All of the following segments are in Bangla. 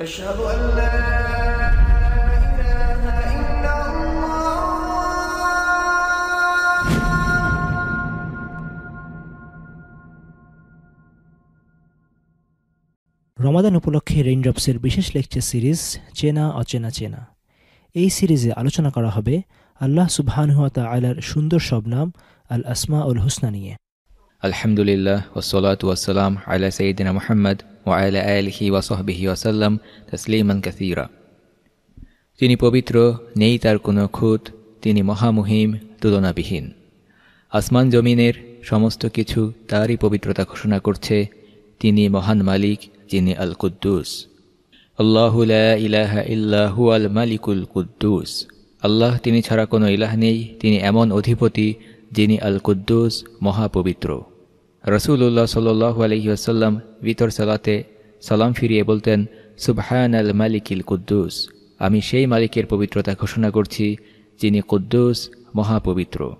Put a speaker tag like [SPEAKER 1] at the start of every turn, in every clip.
[SPEAKER 1] أشهد أن لا إله إلا الله
[SPEAKER 2] রমাদান উপলক্ষে রেইনড্রপসের বিশেষ লেকচার সিরিজ চেনা অচেনা চেনা এই সিরিজে আলোচনা করা হবে আল্লাহ সুবহানহুয়াতা আলার সুন্দর সব নাম আল আসমা উল হুসনা নিয়ে
[SPEAKER 3] আলহামদুলিল্লাহ ওসলাত ওয়াসালাম আলা সঈদিনা মোহাম্মদ ও আলা আলহি ওয়াসহবিহি ওয়াসাল্লাম তসলিমান কাসিরা তিনি পবিত্র নেই তার কোনো খুঁত তিনি মহামহিম তুলনাবিহীন আসমান জমিনের সমস্ত কিছু তারই পবিত্রতা ঘোষণা করছে তিনি মহান মালিক, যিনি আল কুদ্দুস আল্লাহ লা ইলাহা ইল্লাহু আল মালিকুল কুদ্দুস। আল্লাহ তিনি ছাড়া কোনো ইলাহ নেই, তিনি এমন অধিপতি যিনি আল কুদ্দুস মহাপবিত্র। রসুল্লাহ সাল্লু আলহিহাসাল্লাম ভিতর সালাতে সালাম ফিরিয়ে বলতেন সুবহান আল মালিকিল কুদ্দুস। আমি সেই মালিকের পবিত্রতা ঘোষণা করছি, যিনি কুদ্দুস, মহাপবিত্র।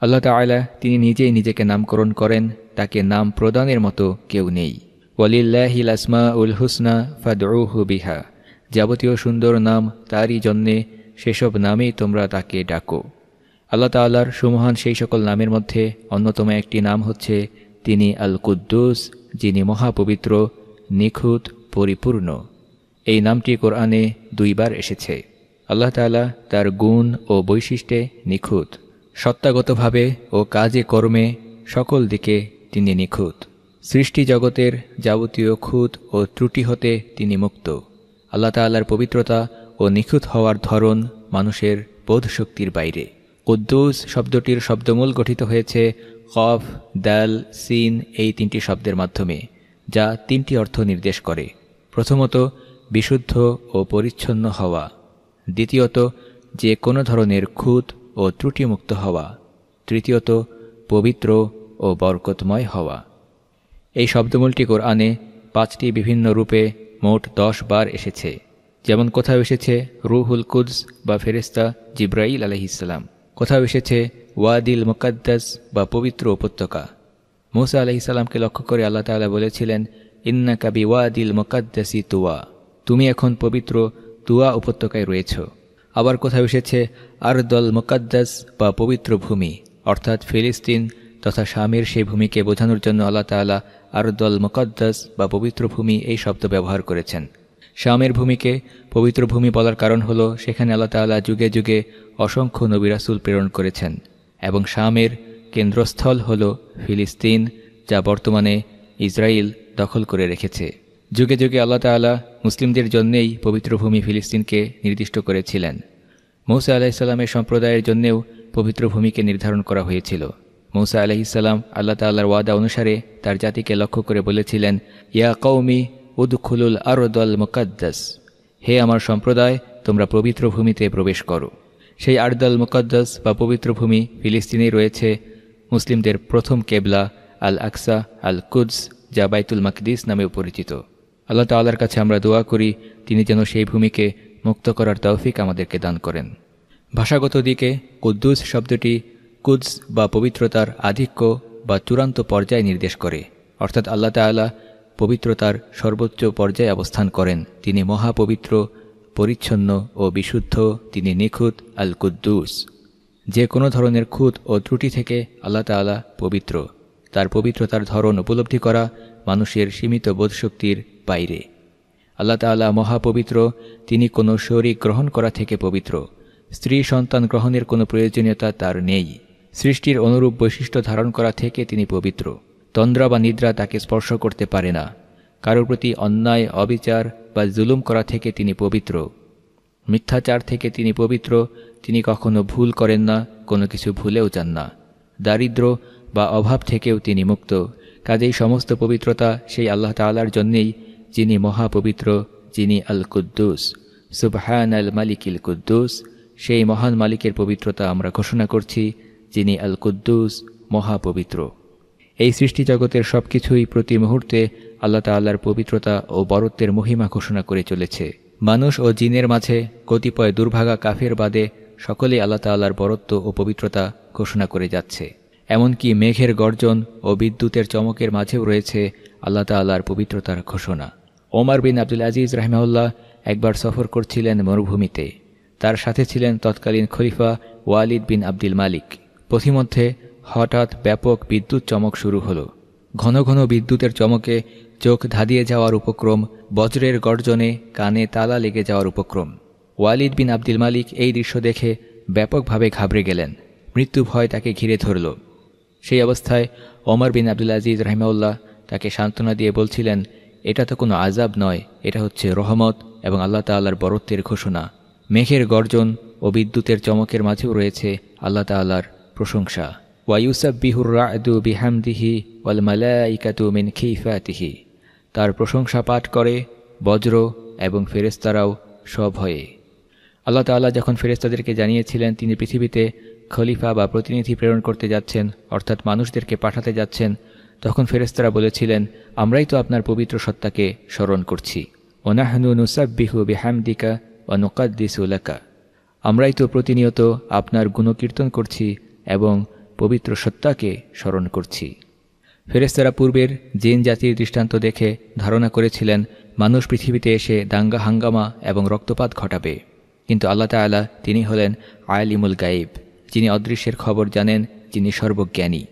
[SPEAKER 3] আল্লাহ তালা তিনি নিজেই নিজেকে নামকরণ করেন, তাকে নাম প্রদানের মতো কেউ নেই। ওয়ালিল্লাহিল আসমা উল হুসনা ফাদউহু বিহা। যাবতীয় সুন্দর নাম তারই জন্যে সেসব নামেই তোমরা তাকে ডাকো। আল্লাহ তাল্লার সুমহান সেই সকল নামের মধ্যে অন্যতম একটি নাম হচ্ছে তিনি আল কুদ্দুস যিনি মহাপবিত্র, নিখুঁত, পরিপূর্ণ। এই নামটি কোরআনে দুইবার এসেছে। আল্লাহ তালা তার গুণ ও বৈশিষ্ট্যে নিখুঁত। সত্তাগতভাবে ও কাজে কর্মে সকল দিকে তিনি নিখুঁত। সৃষ্টি জগতের যাবতীয় খুঁত ও ত্রুটি হতে তিনি মুক্ত। আল্লাহ তাল্লার পবিত্রতা ও নিখুঁত হওয়ার ধরন মানুষের বোধশক্তির বাইরে। কুদ্দুস শব্দটির শব্দমূল গঠিত হয়েছে কফ, দাল, সিন এই তিনটি শব্দের মাধ্যমে, যা তিনটি অর্থ নির্দেশ করে। প্রথমত, বিশুদ্ধ ও পরিচ্ছন্ন হওয়া। দ্বিতীয়ত, যে কোনো ধরনের খুঁত ও ত্রুটিমুক্ত হওয়া। তৃতীয়ত, পবিত্র ও বরকতময় হওয়া। এই শব্দমূলটি কোরআনে পাঁচটি বিভিন্ন রূপে মোট দশ বার এসেছে। যেমন কোথাও এসেছে, রুহুল কুদস বা ফেরেস্তা জিব্রাইল আলহিসাল্লাম কোথাও এসেছে, ওয়াদিল মুকাদ্দাস বা পবিত্র উপত্যকা। মুসা আলহিসাল্লামকে লক্ষ্য করে আল্লাহ তালা বলেছিলেন ইন্না কাবি ওয়াদিল মুকাদ্দাসি তুয়া। তুমি এখন পবিত্র তুয়া উপত্যকায় রয়েছ। আবার কোথাও এসেছে, আরদল মুকাদ্দাস বা পবিত্র ভূমি। অর্থাৎ ফিলিস্তিন তথা স্বামীর সেই ভূমিকে বোঝানোর জন্য আল্লাহ তালা আরদল মুকাদ্দাস বা পবিত্র ভূমি এই শব্দ ব্যবহার করেছেন। শামের ভূমিকে পবিত্র ভূমি বলার কারণ হলো সেখানে আল্লাহ তালা যুগে যুগে অসংখ্য নবিরাসুল প্রেরণ করেছেন এবং শামের কেন্দ্রস্থল হল ফিলিস্তিন, যা বর্তমানে ইসরায়েল দখল করে রেখেছে। যুগে যুগে আল্লাহ তালা মুসলিমদের জন্যেই পবিত্র ভূমি ফিলিস্তিনকে নির্দিষ্ট করেছিলেন। মৌসা আলাহিসাল্লামের সম্প্রদায়ের জন্যেও পবিত্র ভূমিকে নির্ধারণ করা হয়েছিল। মৌসা আলহিসাল্লাম আল্লাহ তাল্লার ওয়াদা অনুসারে তার জাতিকে লক্ষ্য করে বলেছিলেন, ইয়া কৌমি উদখুলুল আরদল মুকাদ্দাস। হে আমার সম্প্রদায়, তোমরা পবিত্র ভূমিতে প্রবেশ করো। সেই আরদল মুকাদ্দাস বা পবিত্র ভূমি ফিলিস্তিনেই রয়েছে। মুসলিমদের প্রথম কেবলা আল আকসা, আল কুদস, যা বাইতুল মাকদিস নামেও পরিচিত। আল্লাহ তাল্লার কাছে আমরা দোয়া করি, তিনি যেন সেই ভূমিকে মুক্ত করার তৌফিক আমাদেরকে দান করেন। ভাষাগত দিকে, কুদ্দুস শব্দটি কুদস বা পবিত্রতার আধিক্য বা চূড়ান্ত পর্যায় নির্দেশ করে। অর্থাৎ আল্লাহ তাল্লাহ পবিত্রতার সর্বোচ্চ পর্যায়ে অবস্থান করেন। তিনি মহাপবিত্র, পরিচ্ছন্ন ও বিশুদ্ধ। তিনি নিখুঁত আল কুদ্দুস যে কোনো ধরনের খুঁত ও ত্রুটি থেকে আল্লাহ তালা পবিত্র। তার পবিত্রতার ধরন উপলব্ধি করা মানুষের সীমিত বোধশক্তির বাইরে। আল্লাহ তালা মহাপবিত্র, তিনি কোনো শরীর গ্রহণ করা থেকে পবিত্র। স্ত্রী সন্তান গ্রহণের কোনো প্রয়োজনীয়তা তার নেই। সৃষ্টির অনুরূপ বৈশিষ্ট্য ধারণ করা থেকে তিনি পবিত্র। তন্দ্রা বা নিদ্রা তাকে স্পর্শ করতে পারে না। কারোর প্রতি অন্যায়, অবিচার বা জুলুম করা থেকে তিনি পবিত্র। মিথ্যাচার থেকে তিনি পবিত্র, তিনি কখনো ভুল করেন না, কোনো কিছু ভুলেও যান না। দারিদ্র বা অভাব থেকেও তিনি মুক্ত। কাজেই সমস্ত পবিত্রতা সেই আল্লাহ তালার জন্যেই, যিনি মহাপবিত্র, যিনি আল কুদ্দুস সুবহান আল মালিকিল কুদ্দুস, সেই মহান মালিকের পবিত্রতা আমরা ঘোষণা করছি, যিনি আল কুদ্দুস মহাপবিত্র। এই সৃষ্টি জগতের সব কিছুই প্রতি মুহূর্তে আল্লাহ তাল্লার পবিত্রতা ও বরত্বের মহিমা ঘোষণা করে চলেছে। মানুষ ও জিনের মাঝে কতিপয় দুর্ভাগা কাফের বাদে সকলেই আল্লাহ তাল্লার বরত্ব ও পবিত্রতা ঘোষণা করে যাচ্ছে। এমনকি মেঘের গর্জন ও বিদ্যুতের চমকের মাঝেও রয়েছে আল্লাহ তাল্লার পবিত্রতার ঘোষণা। ওমর বিন আব্দুল আজিজ রাহমাউল্লাহ একবার সফর করছিলেন মরুভূমিতে। তার সাথে ছিলেন তৎকালীন খলিফা ওয়ালিদ বিন আব্দুল মালিক। পথিমধ্যে হঠাৎ ব্যাপক বিদ্যুৎ চমক শুরু হলো। ঘন ঘন বিদ্যুতের চমকে চোখ ধাঁধিয়ে যাওয়ার উপক্রম, বজ্রের গর্জনে কানে তালা লেগে যাওয়ার উপক্রম। ওয়ালিদ বিন আব্দুল মালিক এই দৃশ্য দেখে ব্যাপকভাবে ঘাবড়ে গেলেন। মৃত্যু ভয় তাকে ঘিরে ধরল। সেই অবস্থায় ওমর বিন আব্দুল আজিজ রহমাউল্লাহ তাকে সান্ত্বনা দিয়ে বলছিলেন, এটা তো কোনো আজাব নয়, এটা হচ্ছে রহমত এবং আল্লাহ তাল্লার বরত্বের ঘোষণা। মেঘের গর্জন ও বিদ্যুতের চমকের মাঝেও রয়েছে আল্লাহ তাল্লার প্রশংসা। ওয়াইউসাব্বিহুর বিহামদিহি ওয়াল মালাইকাতু মিন খিফাতিহি তার প্রশংসা পাঠ করে, বজ্র এবং ফেরেস্তারাও সভয়ে আল্লাহ তাল্লাহ যখন ফেরেস্তাদেরকে জানিয়েছিলেন তিনি পৃথিবীতে খলিফা বা প্রতিনিধি প্রেরণ করতে যাচ্ছেন, অর্থাৎ মানুষদেরকে পাঠাতে যাচ্ছেন, তখন ফেরেস্তারা বলেছিলেন, আমরাই তো আপনার পবিত্র সত্তাকে স্মরণ করছি। ওনাহনু নুসাব্বিহু বিহামদিকা ও নুকাদ্দিসুলাকা আমরাই তো প্রতিনিয়ত আপনার গুণকীর্তন করছি এবং পবিত্র সত্তাকে স্মরণ করছি। ফেরেস্তারা পূর্বের জিন জাতির দৃষ্টান্ত দেখে ধারণা করেছিলেন, মানুষ পৃথিবীতে এসে দাঙ্গা হাঙ্গামা এবং রক্তপাত ঘটাবে। কিন্তু আল্লাহ তালা তিনি হলেন আয়ালিমুল গাইব যিনি অদৃশ্যের খবর জানেন, যিনি সর্বজ্ঞানী।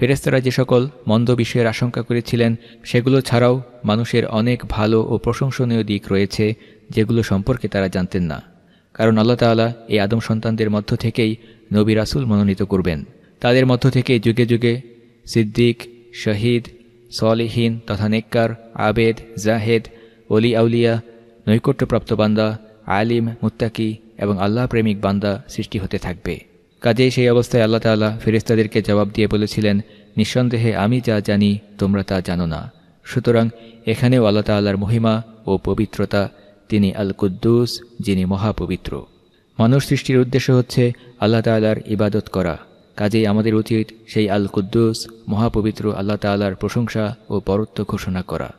[SPEAKER 3] ফেরেস্তারা যে সকল মন্দ বিষয়ের আশঙ্কা করেছিলেন, সেগুলো ছাড়াও মানুষের অনেক ভালো ও প্রশংসনীয় দিক রয়েছে, যেগুলো সম্পর্কে তারা জানতেন না। কারণ আল্লাহ তালা এই আদম সন্তানদের মধ্য থেকেই নবী রাসুল মনোনীত করবেন। তাদের মধ্য থেকে যুগে যুগে সিদ্দিক, শহীদ, সলিহীন তথা নেককার, আবেদ, জাহেদ অলি আউলিয়া, নৈকট্যপ্রাপ্ত বান্দা, আলিম, মুত্তাকি এবং আল্লাহ প্রেমিক বান্দা সৃষ্টি হতে থাকবে। কাজেই সেই অবস্থায় আল্লাহ তাল্লাহ ফেরিস্তাদেরকে জবাব দিয়ে বলেছিলেন, নিঃসন্দেহে আমি যা জানি, তোমরা তা জানো না। সুতরাং এখানেও আল্লাহ তাল্লাহর মহিমা ও পবিত্রতা, তিনি আল কুদ্দুস যিনি মহাপবিত্র। মানুষ সৃষ্টির উদ্দেশ্য হচ্ছে আল্লাহ তাল্লাহর ইবাদত করা। কাজেই আমাদের উচিত সেই আল কুদ্দুস মহাপবিত্র আল্লাহ তাল্লাহর প্রশংসা ও পরত্ব ঘোষণা করা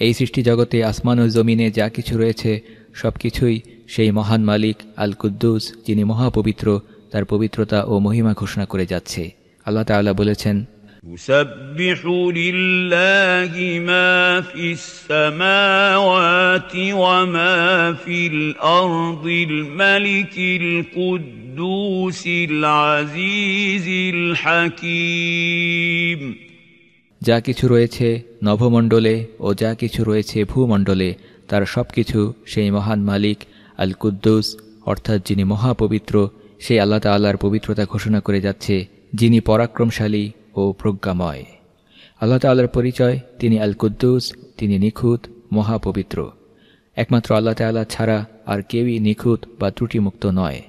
[SPEAKER 3] এই সৃষ্টি জগতে আসমান ও জমিনে যা কিছু রয়েছে সব কিছুই সেই মহান মালিক আল কুদ্দুস যিনি মহাপবিত্র তার পবিত্রতা ও মহিমা ঘোষণা করে যাচ্ছে আল্লাহ তাআলা বলেছেন
[SPEAKER 4] يسبح لله ما في السماوات وما في الأرض الملك القدوس العزيز الحكيم
[SPEAKER 3] যা কিছু রয়েছে নভমণ্ডলে ও যা কিছু রয়েছে ভূমণ্ডলে তার সব কিছু সেই মহান মালিক আল কুদ্দুস অর্থাৎ যিনি মহাপবিত্র সেই আল্লাহ তাল্লাহর পবিত্রতা ঘোষণা করে যাচ্ছে যিনি পরাক্রমশালী ও প্রজ্ঞাময় আল্লাহ তাল্লাহর পরিচয় তিনি আল কুদ্দুস তিনি নিখুঁত মহাপবিত্র একমাত্র আল্লাহ তাল্লাহ ছাড়া আর কেউই নিখুঁত বা ত্রুটিমুক্ত নয়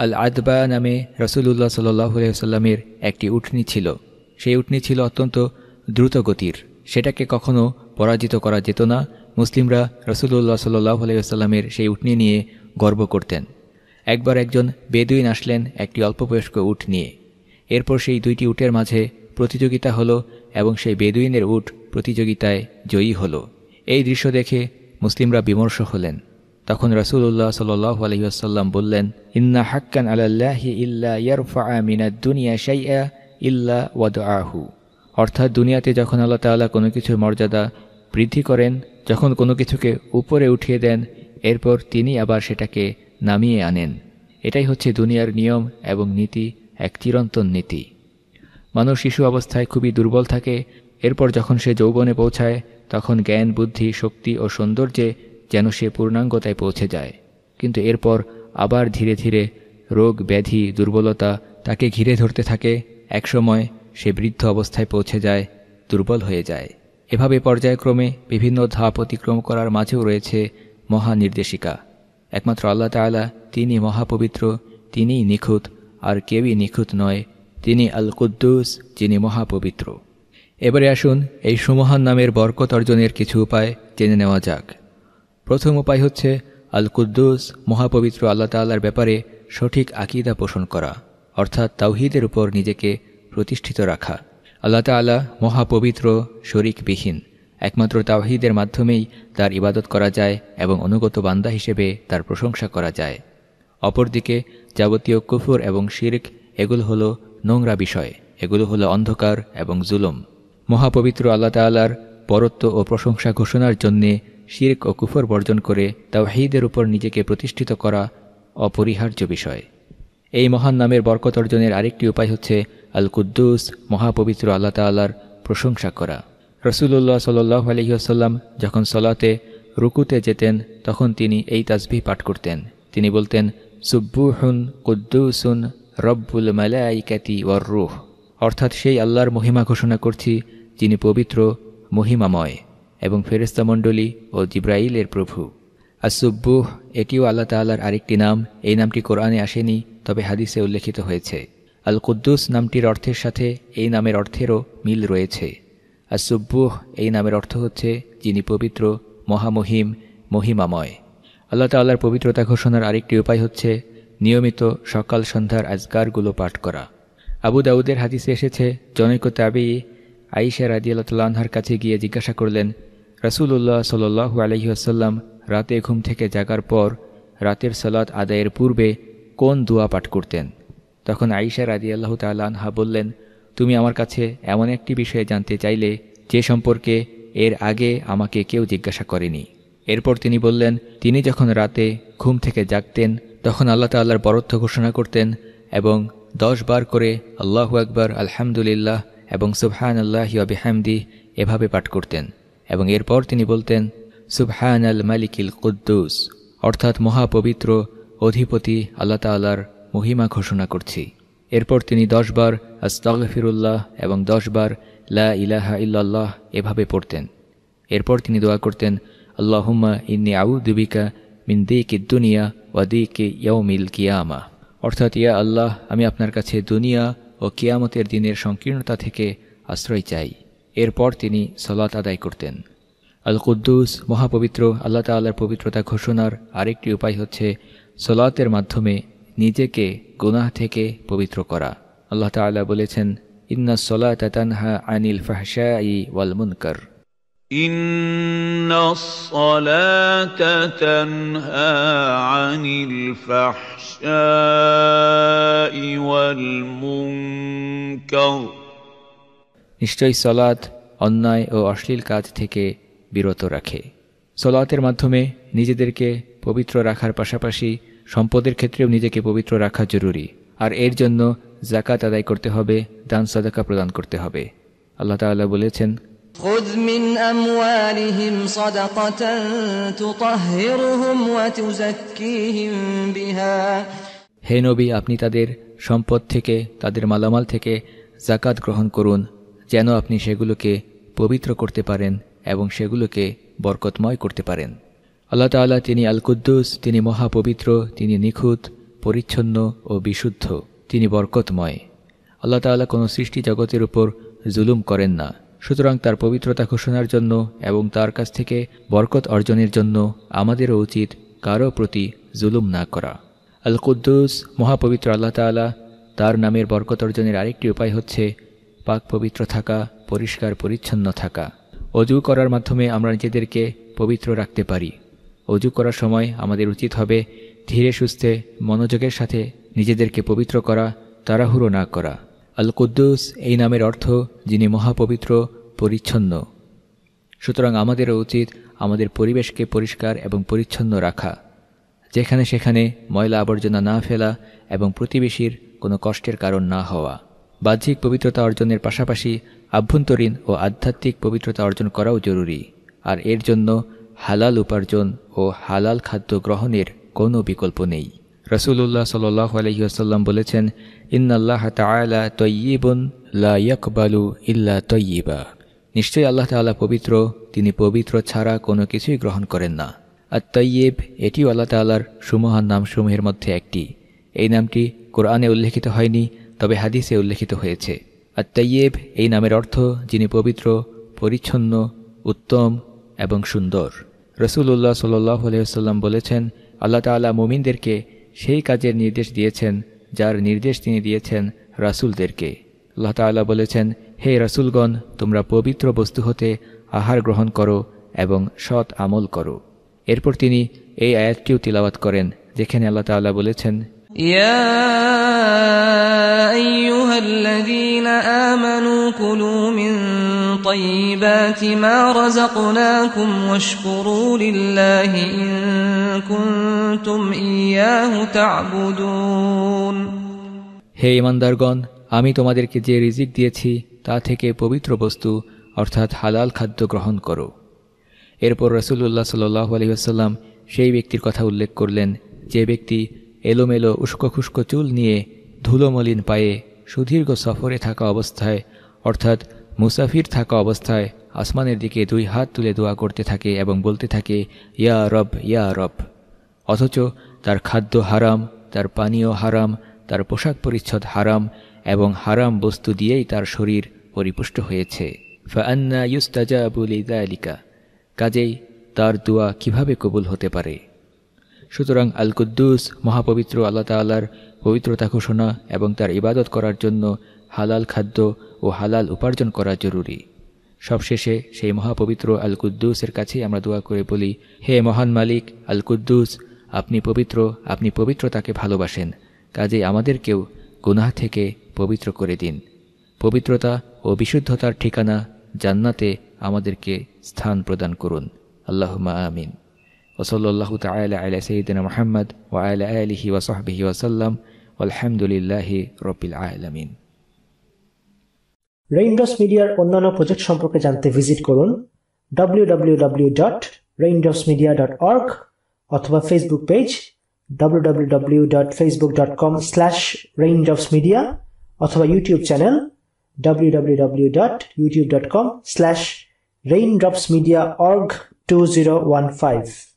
[SPEAKER 3] আল আদবা নামে রসুল্লাহ সাল্লাহ সাল্লামের একটি উঠনি ছিল। সেই উঠনি ছিল অত্যন্ত দ্রুতগতির। সেটাকে কখনো পরাজিত করা যেত না। মুসলিমরা রসুল্লাহ সাল্লাহ আলাইসাল্লামের সেই উঠনি নিয়ে গর্ব করতেন। একবার একজন বেদুইন আসলেন একটি অল্পবয়স্ক উট নিয়ে। এরপর সেই দুইটি উটের মাঝে প্রতিযোগিতা হলো এবং সেই বেদুইনের উট প্রতিযোগিতায় জয়ী হলো। এই দৃশ্য দেখে মুসলিমরা বিমর্ষ হলেন। তখন রসুল্লাহ সাল্লাহ আলহিহাসাল্লাম বললেন, ইন্না হাক্কান আলাল্লাহি ইল্লা ইয়ারফা মিনা দুনিয়া শাইয়া ইল্লা ওয়াদ আহু অর্থাৎ দুনিয়াতে যখন আল্লাহ তাল্লাহ কোনো কিছুর মর্যাদা বৃদ্ধি করেন, যখন কোনো কিছুকে উপরে উঠিয়ে দেন, এরপর তিনি আবার সেটাকে নামিয়ে আনেন। এটাই হচ্ছে দুনিয়ার নিয়ম এবং নীতি, এক চিরন্তন নীতি। মানুষ শিশু অবস্থায় খুবই দুর্বল থাকে, এরপর যখন সে যৌবনে পৌঁছায়, তখন জ্ঞান, বুদ্ধি, শক্তি ও সৌন্দর্যে যেন সে পূর্ণাঙ্গতায় পৌঁছে যায়। কিন্তু এরপর আবার ধীরে ধীরে রোগ, ব্যাধি, দুর্বলতা তাকে ঘিরে ধরতে থাকে। একসময় সে বৃদ্ধ অবস্থায় পৌঁছে যায়, দুর্বল হয়ে যায়। এভাবে পর্যায়ক্রমে বিভিন্ন ধাপ অতিক্রম করার মাঝেও রয়েছে মহানির্দেশিকা একমাত্র আল্লাহ তালা তিনি মহাপবিত্র, তিনিই নিখুঁত, আর কেউই নিখুঁত নয়, তিনি আল কুদ্দুস যিনি মহাপবিত্র। এবারে আসুন এই সুমহান নামের বরকত অর্জনের কিছু উপায় জেনে নেওয়া যাক। প্রথম উপায় হচ্ছে আল কুদ্দুস মহাপবিত্র আল্লাহ তাল্লার ব্যাপারে সঠিক আকিদা পোষণ করা, অর্থাৎ তাওহিদের উপর নিজেকে প্রতিষ্ঠিত রাখা। আল্লাহ তাল্লাহ মহাপবিত্র, শরিকবিহীন, একমাত্র তাওহিদের মাধ্যমেই তার ইবাদত করা যায় এবং অনুগত বান্দা হিসেবে তার প্রশংসা করা যায়। অপরদিকে যাবতীয় কুফুর এবং শির্ক, এগুলো হলো নোংরা বিষয়, এগুলো হলো অন্ধকার এবং জুলুম। মহাপবিত্র আল্লাহ তাল্লার পরত্ব ও প্রশংসা ঘোষণার জন্যে শির্ক ও কুফর বর্জন করে তাওহীদের উপর নিজেকে প্রতিষ্ঠিত করা অপরিহার্য বিষয়। এই মহান নামের বরকত অর্জনের আরেকটি উপায় হচ্ছে আল কুদ্দুস মহাপবিত্র আল্লাহ তাল্লার প্রশংসা করা। রসুল্লাহ সাল্লাহ আলহিহাসাল্লাম যখন সলাতে, রুকুতে যেতেন, তখন তিনি এই তাসবিহ পাঠ করতেন। তিনি বলতেন, সুব্বুহুন কুদ্দুসুন রব্বুল মালাইকাতি ওয়ার রুহ। অর্থাৎ সেই আল্লাহর মহিমা ঘোষণা করছি, যিনি পবিত্র, মহিমাময়। এবং ফেরেস্তামণ্ডলী ও জিব্রাইলের প্রভু। আসুব্বুহ এটিও আল্লাহ তাল্লার আরেকটি নাম। এই নামটি কোরআনে আসেনি, তবে হাদিসে উল্লেখিত হয়েছে। আল কুদ্দুস নামটির অর্থের সাথে এই নামের অর্থেরও মিল রয়েছে। আসুব্বুহ এই নামের অর্থ হচ্ছে যিনি পবিত্র, মহামহিম, মহিমাময়। আল্লাহ তাল্লাহর পবিত্রতা ঘোষণার আরেকটি উপায় হচ্ছে নিয়মিত সকাল সন্ধ্যার আজগারগুলো পাঠ করা। আবু দাউদের হাদিসে এসেছে, জনৈক তাবি আইসা রাজিয়াল্লাহার কাছে গিয়ে জিজ্ঞাসা করলেন রাসুল্লাহ সাল্লু আলহিহাসাল্লাম রাতে ঘুম থেকে জাগার পর রাতের সালাত আদায়ের পূর্বে কোন দোয়া পাঠ করতেন? তখন আইসা রাজি আল্লাহ তাল্লাহা বললেন, তুমি আমার কাছে এমন একটি বিষয়ে জানতে চাইলে যে সম্পর্কে এর আগে আমাকে কেউ জিজ্ঞাসা করেনি। এরপর তিনি বললেন, তিনি যখন রাতে ঘুম থেকে জাগতেন, তখন আল্লাহ তাল্লাহর বরত্ব ঘোষণা করতেন এবং দশ বার করে আল্লাহু আকবর, আলহামদুলিল্লাহ এবং সুবহান আল্লাহ আবিহামদি এভাবে পাঠ করতেন। এবং এরপর তিনি বলতেন সুবহান আল মালিকিল কুদ্দুস। অর্থাৎ মহাপবিত্র অধিপতি আল্লাহ তাল্লাহর মহিমা ঘোষণা করছি। এরপর তিনি দশবার আস্তাগফিরুল্লাহ এবং দশবার লা ইলাহা ইল্লাল্লাহ এভাবে পড়তেন। এরপর তিনি দোয়া করতেন, আল্লাহুম্মা ইন্নি আউ আউদুবিকা মিন দিকি দুনিয়া ওয়া দিকি ইয়ৌমিল কিয়ামা। অর্থাৎ, ইয়া আল্লাহ, আমি আপনার কাছে দুনিয়া ও কিয়ামতের দিনের সংকীর্ণতা থেকে আশ্রয় চাই। এরপর তিনি সলাত আদায় করতেন আল কুদ্দুস মহাপবিত্র আল্লাহ তাল্লাহর পবিত্রতা ঘোষণার আরেকটি উপায় হচ্ছে সলাতের মাধ্যমে নিজেকে গুনাহ থেকে পবিত্র করা আল্লাহ তাল্লাহ বলেছেন ইন্না সলাত তানহা আনিল ফাহশা ই ওয়াল মুনকার
[SPEAKER 4] إن الصلاة تنهى عن الفحشاء والمنكر
[SPEAKER 3] নিশ্চয়ই সলাৎ অন্যায় ও অশ্লীল কাজ থেকে বিরত রাখে সলাতের মাধ্যমে নিজেদেরকে পবিত্র রাখার পাশাপাশি সম্পদের ক্ষেত্রেও নিজেকে পবিত্র রাখা জরুরি আর এর জন্য জাকাত আদায় করতে হবে দান সাদাকা প্রদান করতে হবে আল্লাহ তাআলা বলেছেন
[SPEAKER 1] خذ من أموالهم صدقة تطهرهم وتزكيهم بها
[SPEAKER 3] হে নবী আপনি তাদের সম্পদ থেকে তাদের মালামাল থেকে জাকাত গ্রহণ করুন যেন আপনি সেগুলোকে পবিত্র করতে পারেন এবং সেগুলোকে বরকতময় করতে পারেন। আল্লাহ তাআলা তিনি আল কুদ্দুস তিনি মহাপবিত্র, তিনি নিখুঁত, পরিচ্ছন্ন ও বিশুদ্ধ, তিনি বরকতময়। আল্লাহ তাআলা কোনো সৃষ্টি জগতের উপর জুলুম করেন না। সুতরাং তার পবিত্রতা ঘোষণার জন্য এবং তার কাছ থেকে বরকত অর্জনের জন্য আমাদেরও উচিত কারও প্রতি জুলুম না করা। আল কুদ্দুস মহাপবিত্র আল্লাহ তাআলা, তার নামের বরকত অর্জনের আরেকটি উপায় হচ্ছে পাক পবিত্র থাকা, পরিষ্কার, পরিচ্ছন্ন থাকা। অজু করার মাধ্যমে আমরা নিজেদেরকে পবিত্র রাখতে পারি। অজু করার সময় আমাদের উচিত হবে ধীরে সুস্থে মনোযোগের সাথে নিজেদেরকে পবিত্র করা, তাড়াহুড়ো না করা। আল কুদ্দুস এই নামের অর্থ, যিনি মহাপবিত্র, পরিচ্ছন্ন। সুতরাং আমাদেরও উচিত আমাদের পরিবেশকে পরিষ্কার এবং পরিচ্ছন্ন রাখা। যেখানে সেখানে ময়লা আবর্জনা না ফেলা এবং প্রতিবেশীর কোনো কষ্টের কারণ না হওয়া। বাহ্যিক পবিত্রতা অর্জনের পাশাপাশি আভ্যন্তরীণ ও আধ্যাত্মিক পবিত্রতা অর্জন করাও জরুরি। আর এর জন্য হালাল উপার্জন ও হালাল খাদ্য গ্রহণের কোনো বিকল্প নেই। রসুল্লাহ সাল্লাহ আলহিহাসাল্লাম বলেছেন, ইন্নাল্লাহ তালা তৈয়িবন লা ইয়াকবালু ইল্লা তৈয়িবা নিশ্চয়ই আল্লাহ তাআলা পবিত্র, তিনি পবিত্র ছাড়া কোনো কিছুই গ্রহণ করেন না। আর তৈয়েব এটিও আল্লাহ তাল্লাহর সুমহান নামসমূহের মধ্যে একটি। এই নামটি কোরআনে উল্লেখিত হয়নি তবে হাদিসে উল্লেখিত হয়েছে আর তৈয়েব এই নামের অর্থ যিনি পবিত্র, পরিচ্ছন্ন, উত্তম এবং সুন্দর। রসুল্লাহ সাল্লাহ আলহিহাল্লাম বলেছেন, আল্লাহ তাআলা মুমিনদেরকে সেই কাজের নির্দেশ দিয়েছেন, যার নির্দেশ তিনি দিয়েছেন রাসুলদেরকে। আল্লাহ তাআলা বলেছেন, হে রাসুলগণ, তোমরা পবিত্র বস্তু হতে আহার গ্রহণ করো এবং সৎ আমল করো। এরপর তিনি এই আয়াতটিও তিলাওয়াত করেন, যেখানে আল্লাহ তাআলা বলেছেন
[SPEAKER 1] يا أيها الذين آمنوا كلوا من طيبات ما رزقناكم واشكروا لله إن كنتم إياه تعبدون
[SPEAKER 3] হে ইমানদারগণ আমি তোমাদেরকে যে রিজিক দিয়েছি তা থেকে পবিত্র বস্তু অর্থাৎ হালাল খাদ্য গ্রহণ করো এরপর রসুল্লাহ সাল্লাহ আলহিহাসাল্লাম সেই ব্যক্তির কথা উল্লেখ করলেন যে ব্যক্তি এলোমেলো উস্কো খুস্কো চুল নিয়ে ধুলোমলিন পায়ে সুদীর্ঘ সফরে থাকা অবস্থায়, অর্থাৎ মুসাফির থাকা অবস্থায়, আসমানের দিকে দুই হাত তুলে দোয়া করতে থাকে এবং বলতে থাকে, ইয়া রব ইয়া রব। অথচ তার খাদ্য হারাম, তার পানীয় হারাম, তার পোশাক পরিচ্ছদ হারাম এবং হারাম বস্তু দিয়েই তার শরীর পরিপুষ্ট হয়েছে। ফান্না ইউস্তাজাবু লিদালিকা। কাজেই তার দোয়া কীভাবে কবুল হতে পারে? সুতরাং আল কুদ্দুস মহাপবিত্র আল্লাহ তাল্লার পবিত্রতা ঘোষণা এবং তার ইবাদত করার জন্য হালাল খাদ্য ও হালাল উপার্জন করা জরুরি। সবশেষে সেই মহাপবিত্র আল কুদ্দুসের কাছেই আমরা দোয়া করে বলি, হে মহান মালিক আল কুদ্দুস আপনি পবিত্র, আপনি পবিত্রতাকে ভালোবাসেন, কাজে আমাদেরকেও গুনাহ থেকে পবিত্র করে দিন। পবিত্রতা ও বিশুদ্ধতার ঠিকানা জান্নাতে আমাদেরকে স্থান প্রদান করুন। আল্লাহুমা আমিন। ওসল্লাহ তালা আলা সঈদিনা মোহাম্মদ ও আলা আলহি ওসহবিহি ওসাল্লাম আলহামদুলিল্লাহি রবিল আলমিন
[SPEAKER 2] রেইনড্রপস মিডিয়ার অন্যান্য প্রজেক্ট সম্পর্কে জানতে ভিজিট করুন www.raindropsmedia.org অথবা ফেসবুক পেজ www.facebook.com/raindropsmedia অথবা ইউটিউব চ্যানেল www.youtube.com/raindropsmediaorg2015